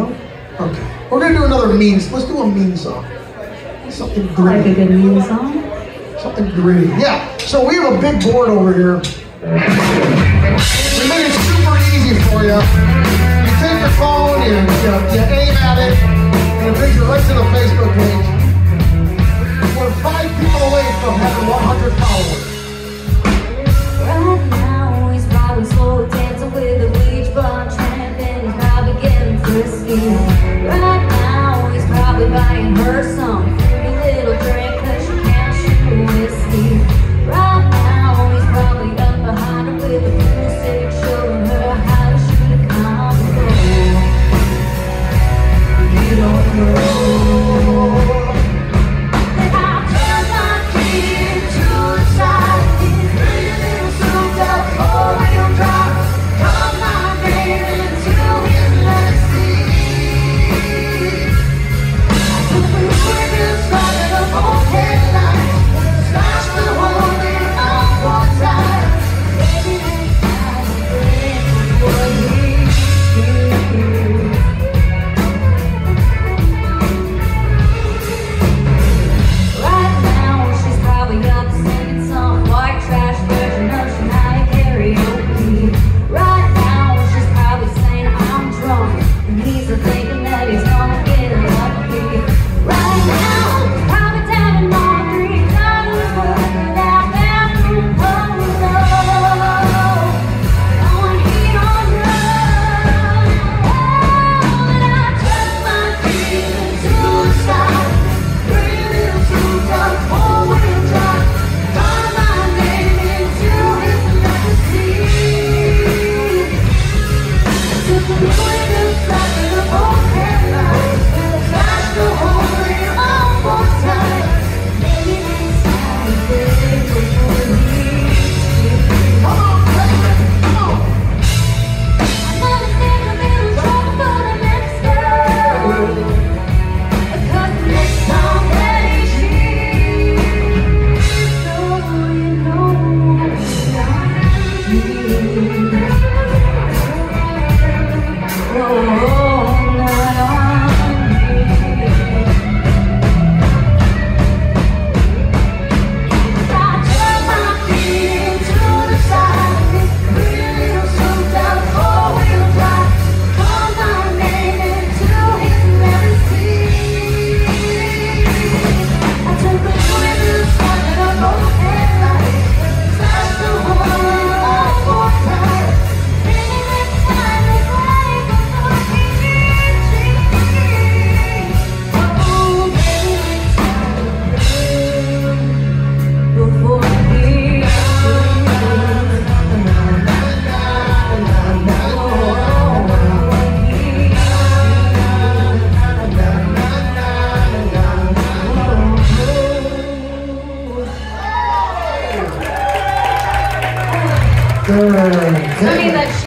No? Okay. We're going to do another means. Let's do a mean song. Something gritty. Like a good mean song? Something gritty. Yeah. So we have a big board over here. We made it super easy for you. Oh, I mean, that's